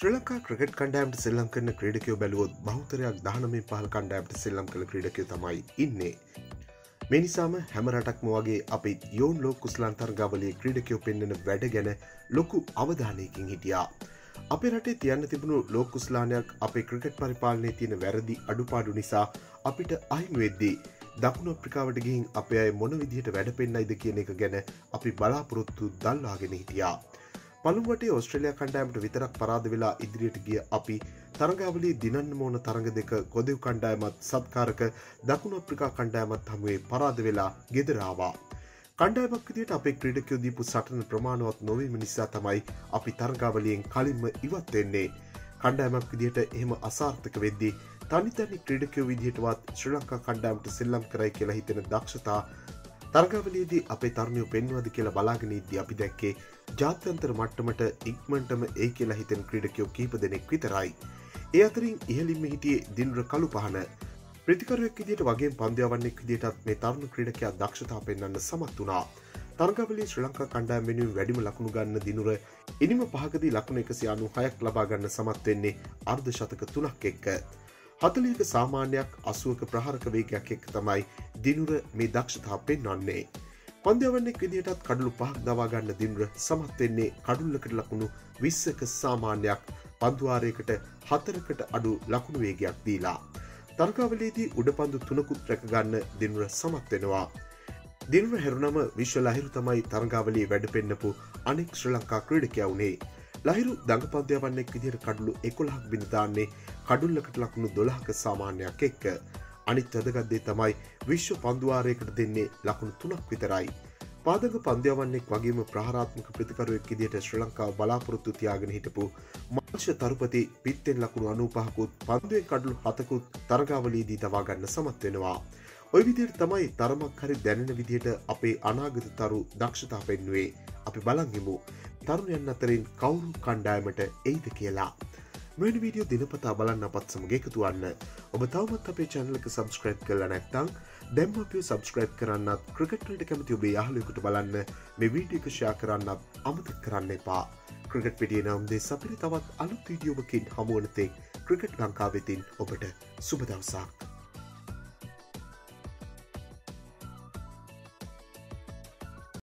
ශ්‍රී Lanka cricket කණ්ඩෑම්ට සෙල්ලම් කරන ක්‍රඩකයෝ බැලුවොත් බෞතරයක් දහනමින් පහල් කණ්ඩෑම්ට සෙල්ලම් කළ ක්‍රඩකය තමයි ඉන්නේ. මෙනිසාම හැමරටක්ම වගේ අපි යෝන් ලෝ කුස්ලාන්තර්ගාවලේ ක්‍රඩකයෝ පෙන්න්නන වැඩ ගැන ලොකු අවධානයකින් හිටියා. අපේ රටේ තියන්න තිබුණු ලෝකුස්ලානයක් අපේ ක්‍රිකට් පරිපාලනය තියෙන වැරදි අඩුපාඩු නිසා අපිට අහිමි වෙද්දී. දකුණු අප්‍රිකාවට ගිහින් අප අය මොන විදිහට වැඩ පෙන්නයිද කියන එක ගැන අපි බලාපොරොත්තු දල්ලාගෙන හිටියා. පළුවට ඔස්ට්‍රලයා කණ්ඩෑමට විතරක් පරාද වෙලා ඉදිරියට ගිය අපි තරගාවලි දිනන්න මෝන තරග දෙක ගොදව් කණ්ඩායමත් සත්කාරක දකුණු අප්‍රිකා කණ්ඩෑමත් හමුවේ පරාද වෙලා ගෙදරාවා. කණ්ඩායමක් විදියට අපේ ක්‍රඩකයෝ දීපු සටන ප්‍රමාණවත් නොවීම නිසා තමයි අපි තරගාවලියෙන් කලින්ම ඉවත්වෙන්නේ. කණ්ඩායමක් විදියට එහෙම අසාර්ථක වෙද්දී තනිතනි ක්‍රඩකයෝ විදිහටවත් ශ්‍රී ලංකා කණ්ඩායමට සෙල්ලම් කරයි කියලා හිතෙන දක්ෂතා තරගවලේදී අපේ තරුණයෝ පෙන්වද කියලා බලාගෙනීදී අපි දැක්කේ ජාත්‍යන්තර මට්ටමට ඉක්මටම ඒ කියලා හිතෙන ක්‍රඩකයෝ කීප දෙනෙක් විතරයි. ඒ අතරින් ඉහලින්ම හිටියේ දින්ර කළු පහන ප්‍රතිකරුවක් විදිට වගේ පන්දයාවන්නෙක් විදිටත් මේ තරුණු ක්‍රඩකයා දක්ෂතා පෙන්න්න සමත් වනා. තරගවලි ශ්‍ර ලංකා කණ්ඩායම් වෙනුවෙන් වැඩිම ලකුණු ගන්න දිනුර ඉනිම පහකදී ලකුණ එකසි අනු හයක් ලබා ගන්න සමත්වෙන්නේ අර්ධ ශතක තුනක් එක්ක. හතලයක සාමාන්‍යයක් අසුවක ප්‍රහරක වේගයක් එක් තමයි දිනුර මේ දක්ෂතා පෙන්වන්නේ. පන්දවන්නෙක් විදිහටත් කඩලු පහක් දවාගන්න දින්ර සමත්වෙන්නේ කඩුල්ලකට ලකුණු විස්සක සාමාන්‍යයක් පන්දුවාරයකට හතරකට අඩු ලකුණු වේගයක් දීලා. තර්කාවලේදී උඩ පන්දු තුනකුත් රැකගන්න දිනුර සමත්වෙනවා. දිනුර හැරුණම විශ්ව ලහිරු තමයි තරගාවලේ වැඩ පෙන්න්නපු අනෙක් ශ්‍ර ලංකා ක්‍රඩකයවුණේ ලහිරු දඟපන්දයවන්නෙක් විදිහට කඩුලු එකොළහක් බිනිදාන්නේ කඩුල්ලකට ලකුණු දොළහක සාමාන්‍යයක් එක්ක. අනිත් වැදගත්දේ තමයි විශ්ව පන්දුවාරයකට දෙන්නේ ලකුණු තුනක් විතරයි. පාදක පන්දයවන්නෙක් වගේම ප්‍රහරාත්මක ප්‍රතිකරුවක් ඉදිට ශ්‍ර ලංකාව බලාපොරොත්තු තියාගෙන හිටපු මාංශ තරුපති පිත්තෙන් ලකුණු අනූපහකුත් පන්දුවෙන් කඩුළු හතකුත් තරගාවලීදී දවාගන්න සමත් වෙනවා. ඔය විදියට තමයි තරමක් හරි දැනෙන විදියට අපේ අනාගත තරු දක්ෂතා පෙන්නුවේ අපි බලංගිමු තරුණයන් අතරින් කවුරු කණ්ඩායමට එයිද කියලා. මෙන් වීඩියෝ දිනපතා බලන්න අපත් සමග එකතුවන්න ඔබ තවමත් අපේ චැනලක සබස්ක්‍රයිබ් කල නැත්තං දැම් අපිය සබස්ක්‍රයිබ් කරන්නත් ක්‍රිකට්ලට කැමති ඔබේ යාලයකුට බලන්න මේ වීඩියකෂයා කරන්නත් අමතක් කරන්න එපා ක්‍රිකට් පිටිය නම්දේ සපිරි තවත් අලුත් වීඩියෝවකින් හමුවනතේ ක්‍රිකට් ලංකාවෙතින් ඔබට සුබදවසක්.